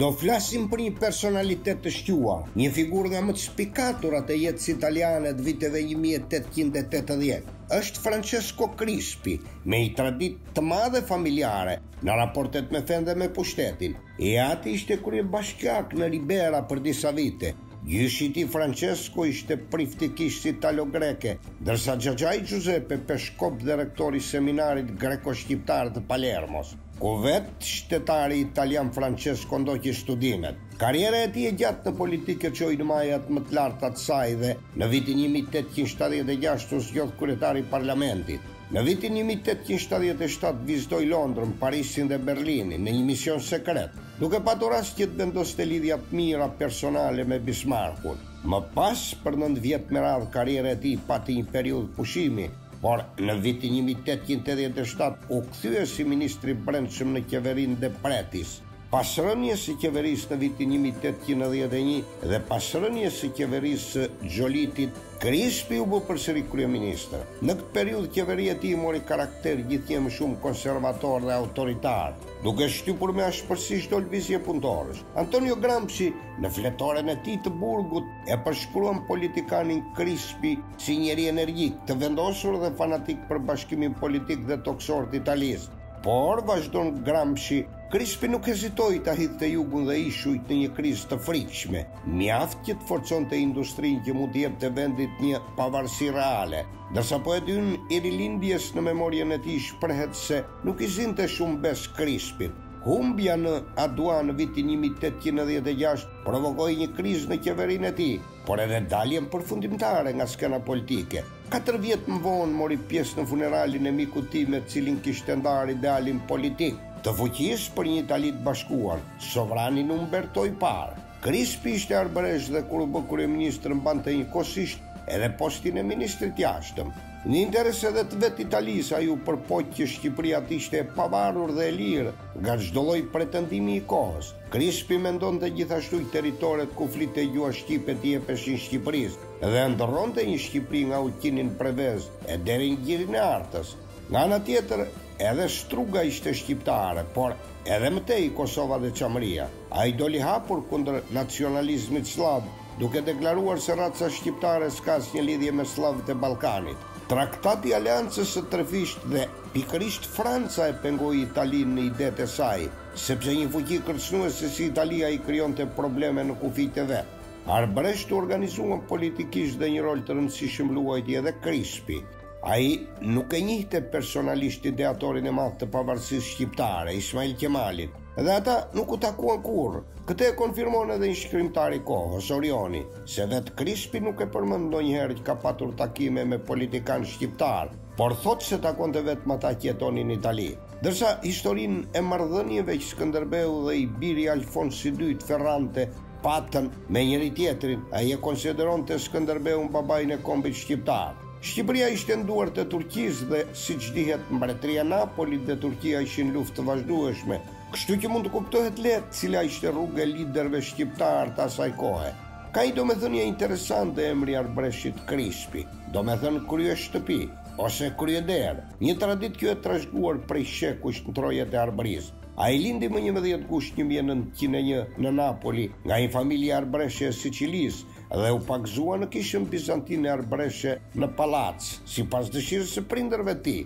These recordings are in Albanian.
Do flasim për një personalitet të shquar, një figurë nga më të spikaturat e jetës italiane të viteve 1880. Është Francesco Crispi, me një traditë të madhe familjare në raportet me fenë dhe me pushtetin, I ati ishte kryebashkiak në Ribera për disa vite. Gjyshi i tij Francesco ishte prift i kishës italo-greke, ndërsa xhaxhai Xhuzepe peshkop dhe rektor i Seminarit Greko-Shqiptar të Palermos, ku vetë shtetari italian Francesco ndoqi studimet. Karriera e tij e gjatë në politikë e çoi në majat më të larta të saj dhe, në vitin një mijë e tetëqind e shtatëdhjetë e gjashtë, u zgjodh kryetar i parlamentit. Në vitin një mijë e tetëqind e shtatëdhjetë e shtatë vizitoi Londrën, Parisin dhe Berlinin, në një mision sekret, duke patur rast që të vendoste lidhje të mira personale me Bismarckun. Më pas, për nëntë vjet me radhë karriera e tij pati një periudhë pushimi, por në vitin një mijë e tetëqind e tetëdhjetë e shtatë u kthye si ministër i Brendshëm në qeverinë Depretis. Pas rënies së qeverisë në vitin një mijë e tetëqind e nëntëdhjetë e një dhe pas rënies së qeverisë së Xholitit, Krispi u bë përsëri kryeministër. Në këtë periudhë qeveria e tij mori karakter gjithnjë e më shumë konservator dhe autoritar, duke shtypur me ashpërsi çdo lëvizje punëtorësh. Antonio Gramsci, në fletoren e tij të burgut, e përshkruan politikanin Krispi si njeri energjik, të vendosur dhe fanatik për bashkimin politik dhe tokësor të Italisë. Por, vazhdon Gramsci, Crispi nuk hezitoi ta hidhte jugun dhe ishujt në një krizë të frikshme, mjaft që të forconte industrinë që mund t'i jepte vendit një pavarësi reale, ndërsa poeti ynë i Rilindjes në memorien e tij shprehet se nuk i zinte shumë besë Crispit. Humbja në Adua në vitin një mijë e tetëqind e nëntëdhjetë e gjashtë provokoi një krizë në qeverinë e tij, por edhe daljen përfundimtare nga skena politike. Katër vjet më vonë mori pjesë në funeralin e mikut tij me të cilin kishte ndarë idealin politik. Të fuqisë për një Itali të bashkuar, sovranin Umberto i Parë. Krispi ishte arbëresh dhe kur u bë kryeministër mbante njëkohësisht edhe postin e ministrit të Jashtëm. Në interes edhe të vetë Italisë, ai u përpoq që Shqipëria të ishte e pavarur dhe e lirë nga çdo lloj pretendimi i kohës. Krispi mendonte gjithashtu që territoret ku flitej gjuha shqipe t'i jepeshin Shqipërisë dhe ëndërronte një Shqipëri nga Ulqini në Prevezë e deri në Gjirin e Artës. Nga ana tjetër, edhe Struga ishte shqiptare, por edhe më tej Kosova dhe Çamëria. Ai doli hapur kundër nacionalizmit sllav, duke deklaruar se raca shqiptare s'ka asnjë lidhje me sllavët e Ballkanit. Traktati i Aleancës së Trefishtë dhe pikërisht Franca e pengoi Italinë në idetë e saj, sepse një fuqi kërcënuese si Italia i krijonte probleme në kufijtë e vet. Arbëreshtë u organizuan politikisht dhe një rol të rëndësishëm luajti edhe Krispi. Ai nuk e njihte personalisht ideatorin e madh të pavarësisë shqiptare, Ismail Qemalin, dhe ata nuk u takuan kurrë. Këtë e konfirmon edhe një shkrimtar i kohës, Orioni, se vetë Krispi nuk e përmend ndonjëherë që ka patur takime me politikanë shqiptarë, por thotë se takonte vetëm ata që jetonin në Itali. Ndërsa historinë e marrëdhënieve që Skënderbeu dhe i biri i Alfonsit dytë, Ferrante, patën me njëri-tjetrin, ai e konsideronte Skënderbeun babain e kombit shqiptar. Shqipëria ishte në duart e Turqisë dhe, siç dihet, Mbretëria e Napolit dhe Turqia ishin në luftë të vazhdueshme, kështu që mund të kuptohet lehtë cila ishte rruga e liderëve shqiptarë të asaj kohe. Ka një domethënie interesante emri i arbëreshit Krispi, domethënë kryeshtëpi, ose kryederë. Një traditë kjo e trashëguar prej shekujsh në trojet e Arbërisë. Ai lindi më njëmbëdhjetë gusht një mijë e nëntëqind e një në Napoli, nga një familje arbëreshe e Sicilisë, dhe u pagëzua në kishën bizantine arbëreshe në Palac, sipas dëshirës së prindërve të tij.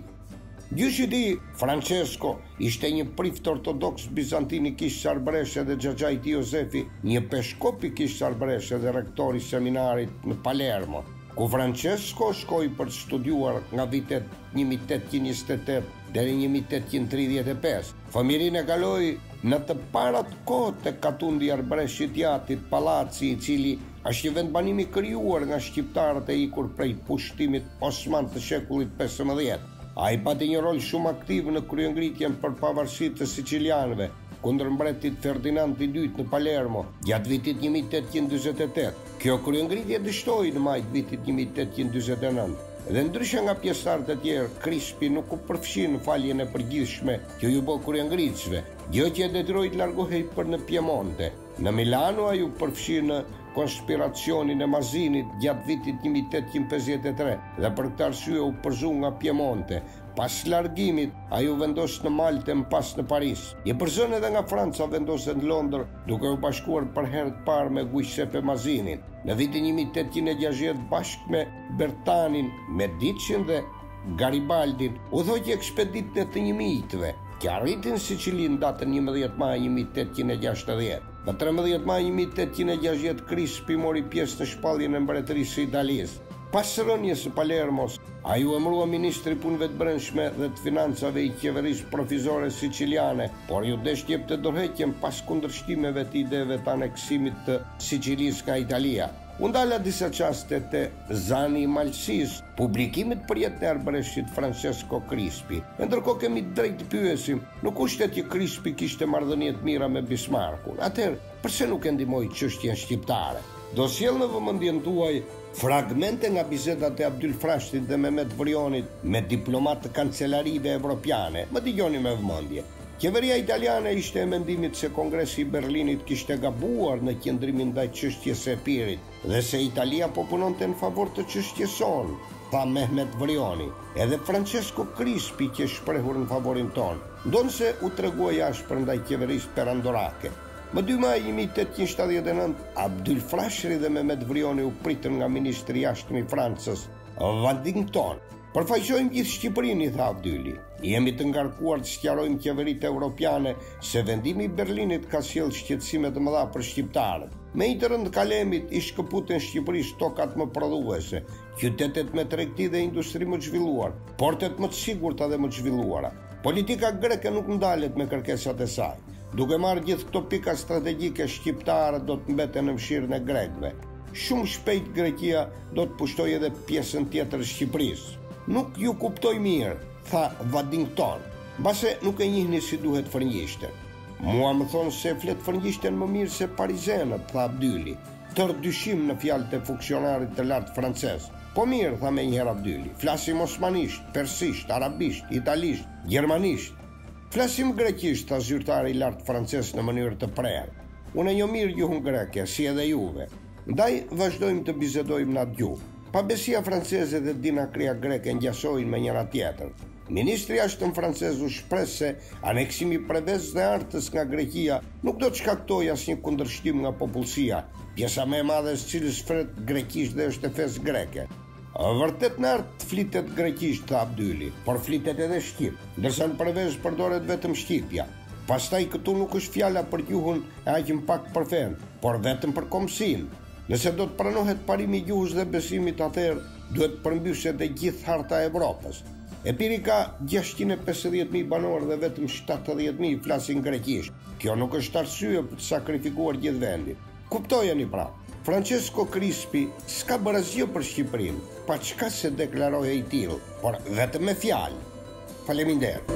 Gjyshi i tij, Francesco, ishte një prift ortodoks bizantin i kishës arbëreshe dhe xhaxhai i tij Jozefi, një peshkop i kishës arbëreshe dhe rektor i seminarit në Palermo, ku Francesco shkoi për të studiuar nga vitet një mijë e tetëqind e njëzet e tetë deri një mijë e tetëqind e tridhjetë e pesë. Fëmijërinë e kaloi në të parat kohë te katundi arbëresh i të jatit, Palaci i cili është një vendbanim i krijuar nga shqiptarët e ikur prej pushtimit osman të shekullit pesëmbëdhjetë. Ai pati një rol shumë aktiv në kryengritjen për pavarësi të sicilianëve kundër mbretit Ferdinand i Dytë në Palermo gjatë vitit një mijë e tetëqind e dyzet e tetë. Kjo kryengritje dështoi në maj të vitit një mijë e tetëqind e dyzet e nëntë dhe ndryshe nga pjesëtarët e tjerë, Krispi nuk u përfshi në faljen e përgjithshme që iu bë kryengritësve, gjë që e detyroi të largohej për në Piemonte. Në Milano ai u përfshi në konspiracionin e Mazinit gjatë vitit një mijë e tetëqind e pesëdhjetë e tre dhe për këtë arsye u përzu nga Piemonte. Pas largimit, ai u vendos në Maltë e më pas në Paris. I përzënë edhe nga Franca vendoset në Londër, duke u bashkuar për herë të parë me Giuseppe Mazinin në vitin 1860 bashkë me Bertanin, Medicin dhe Garibaldin, udhëhoqi ekspeditën e të një mijtëve, që arritin në Sicili në datën njëmbëdhjetë maj një mijë e tetëqind e gjashtëdhjetë. Më trembëdhjetë maj një mijë e tetëqind e gjashtëdhjetë Crispi mori pjesë në shpalljen e Mbretërisë së Italisë. Pas rënies së Palermos, Ai u emërua ministër i Punëve të Brendshme dhe të Financave i qeverisë provizore siciliane, por iu desh të jepte dorëheqjen pas kundërshtimeve të ideve të aneksimit të Sicilisë nga Italia. U ndala disa çaste te Zani i Malësisë, publikimit për jetën e arbëreshit Francesco Crispi. E ndërkohë kemi të drejtë të pyesim, në kushtet që Crispi kishte marrëdhënie të mira me Bismarckun, atëherë përse nuk e ndihmoi çështjen shqiptare? Do sjell në vëmendjen tuaj Fragmente nga bisedat e Abdyl Frashërit dhe Mehmet Vrionit me diplomatë të kancelarive evropiane, më dëgjoni me vëmendje. Qeveria italiane ishte e mendimit se Kongresi i Berlinit kishte gabuar në qëndrimin ndaj çështjes së Epirit dhe se Italia po punonte në favor të çështjes sonë, tha Mehmet Vrioni. Edhe Francesco Crispi qe shprehur në favorin tonë, ndonëse u tregua i ashpër ndaj qeverisë perandorake. Më dy maj një mijë e tetëqind e shtatëdhjetë e nëntë, Abdyl Frashëri dhe Mehmet Vrioni u pritën nga ministri i Jashtëm i Francës, Waddington. Përfaqësojmë gjithë Shqipërinë, i tha Abdyli. Jemi të ngarkuar të sqarojmë qeveritë evropiane se vendimi i Berlinit ka sjellë shqetësime të mëdha për shqiptarët. Me një të rënë të kalemit i shkëputen Shqipërisë tokat më prodhuese, qytetet me tregti dhe industri më të zhvilluar, portet më të sigurta dhe më të zhvilluara. Politika greke nuk ndalet me kërkesat e saj. Duke marrë gjithë këto pika strategjike shqiptarët do të mbeten në mëshirën e grekëve. Shumë shpejt Greqia do të pushtojë edhe pjesën tjetër të Shqipërisë. Nuk ju kuptoj mirë, tha Waddington. Mbase nuk e njihni si duhet frëngjishten. Mua më thonë se flet frëngjishten më mirë se parizenët, tha Abdyli. Tërë dyshim në fjalët e funksionarit të lartë francez. Po mirë, tha menjëherë Abdyli, flasim osmanisht, persisht, arabisht, italisht, gjermanisht. Flasim greqisht, tha zyrtari i lartë francez në mënyrë të prerë. Unë e njoh mirë gjuhën greke, si edhe juve. Ndaj, vazhdojmë të bisedojmë në atë gjuhë. Pabesia franceze dhe dinakria greke ngjasojnë me njëra-tjetrën. Ministri i Jashtëm francez u shpreh se aneksimi i Prevezës dhe Artës nga Greqia nuk do të shkaktojë asnjë kundërshtim nga popullsia, pjesa më e madhe e së cilës flet greqisht dhe është e fesë greke. Vërtet në Artë flitet greqisht, tha Abdyli, por flitet edhe shqip, ndërsa në Prevezë përdoret vetëm shqipja. Pastaj këtu nuk është fjala për gjuhën e aq më pak për fenë, por vetëm për kombësinë. Nëse do të pranohet parimi i gjuhës dhe besimit atëherë duhet të përmbyshet e gjithë harta e Evropës. Epiri ka gjashtëqind e pesëdhjetë mijë banorë dhe vetëm shtatëdhjetë mijë flasin greqisht. Kjo nuk është arsye për të sakrifikuar gjithë vendin. Kuptojeni pra, Francesco Crispi s'ka bërë asgjë për Shqipërinë, paçka se deklarohej i tillë, por vetëm me fjalë. Faleminderit.